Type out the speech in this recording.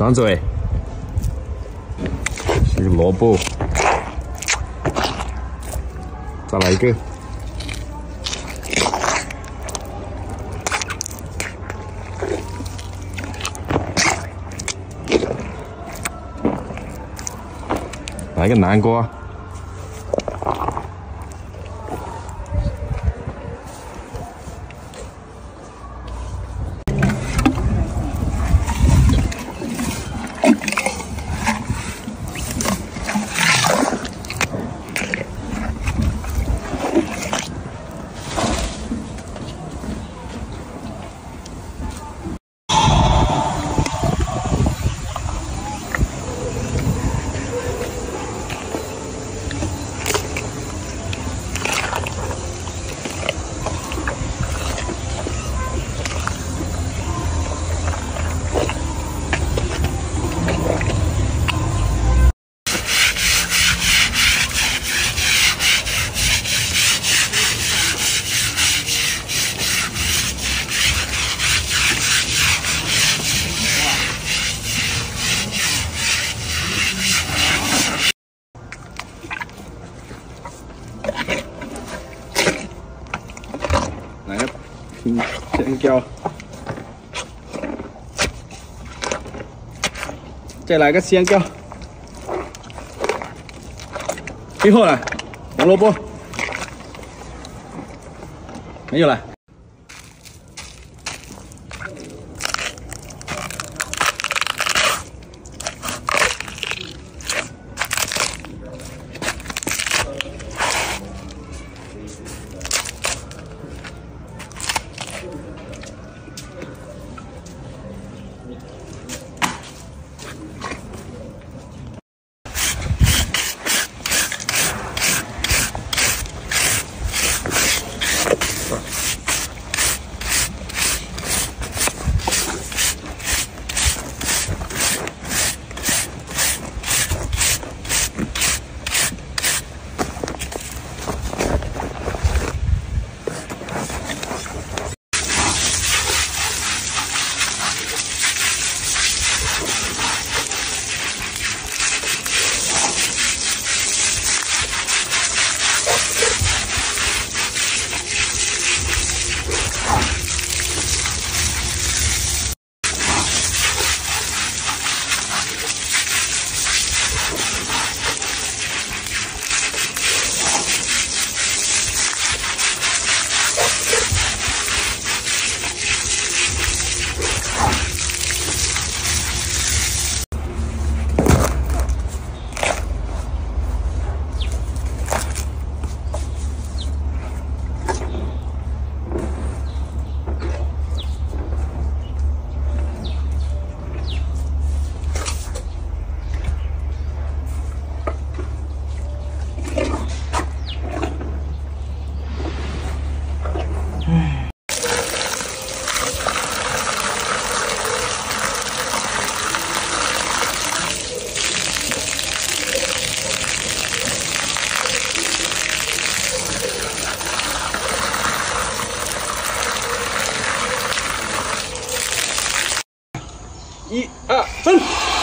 张嘴，这个萝卜，再来一个，来个南瓜。thì sẽ ăn cho chạy lại cái xiang cho đi hồn à? Bóng lô bô mấy giờ là 一二三。